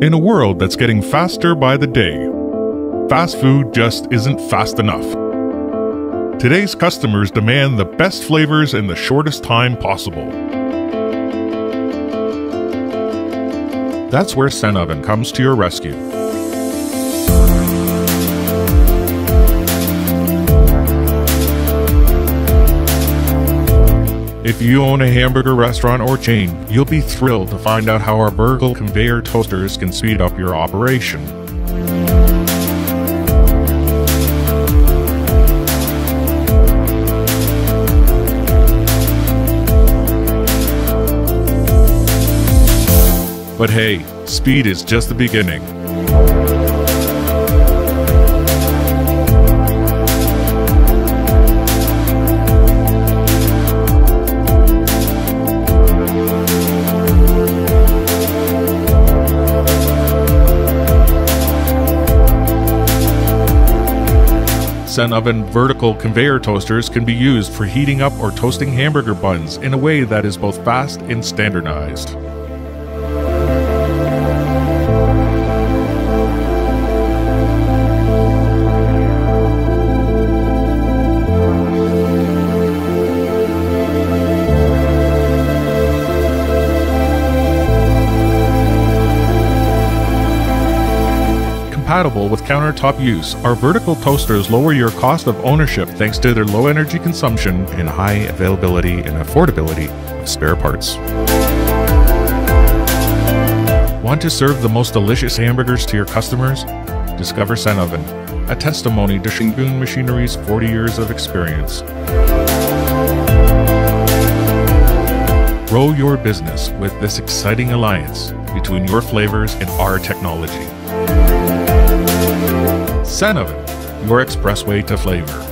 In a world that's getting faster by the day, fast food just isn't fast enough. Today's customers demand the best flavors in the shortest time possible. That's where Senoven comes to your rescue. If you own a hamburger restaurant or chain, you'll be thrilled to find out how our vertical conveyor toasters can speed up your operation. But hey, speed is just the beginning. Senoven vertical conveyor toasters can be used for heating up or toasting hamburger buns in a way that is both fast and standardized. Compatible with countertop use, our vertical toasters lower your cost of ownership thanks to their low energy consumption and high availability and affordability of spare parts. Want to serve the most delicious hamburgers to your customers? Discover Senoven, a testimony to Shingun Machinery's 40 years of experience. Grow your business with this exciting alliance between your flavors and our technology. Senoven, your expressway to flavor.